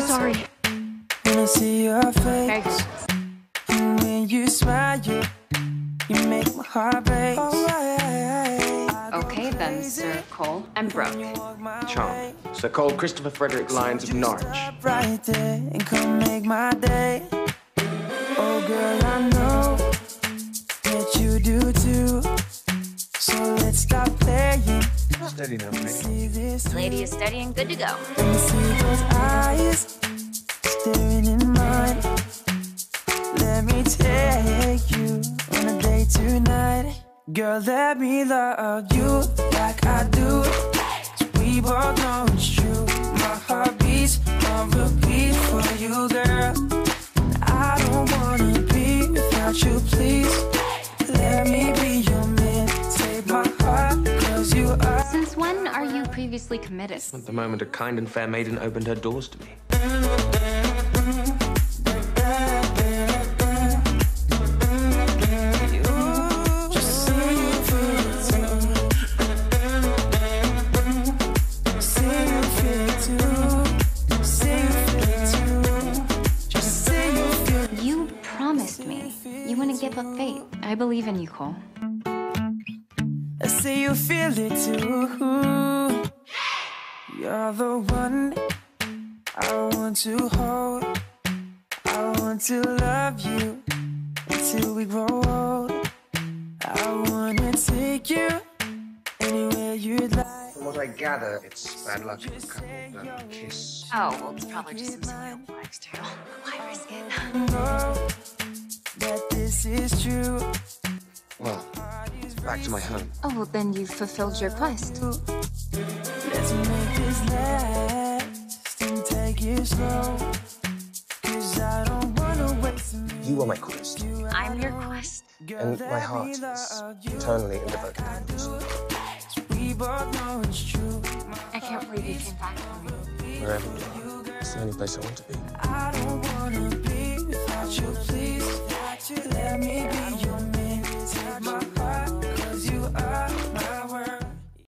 Sorry. When I see your face, and when you smile, you, you make my heart break. Okay then, Sir Cole. I'm Brooke. Charm. Sir Cole Christopher Frederick Lyons of Norwich. Right there and come make my day. Oh, girl, I know that you do too. So let's stop playing. Steady now, mate. Lady is steady and good to go. Those eyes staring in mine. Let me take you on a date tonight. Girl, let me love you like I do. We both know it's true. Previously committed? At the moment, a kind and fair maiden opened her doors to me. You feel it too. See you feel it too. See you feel it too. Just see you feel it. You promised me you wouldn't give up faith. I believe in you, Cole. I see you feel it too. You're the one I want to hold. I want to love you until we grow old. I wanna take you anywhere you'd like. From what I gather, it's bad luck for a couple that kiss. Oh, well, it's probably just some silly flags, too. Why risk it? Know that this is true. Well, back to my home. Oh, well, then you've fulfilled your quest. You are my quest. I'm your quest. And my heart is eternally in the Pokemon. I can't believe you came back for. Wherever you are, it's the only place I want to be. I don't wanna be without you, please. Let me be you.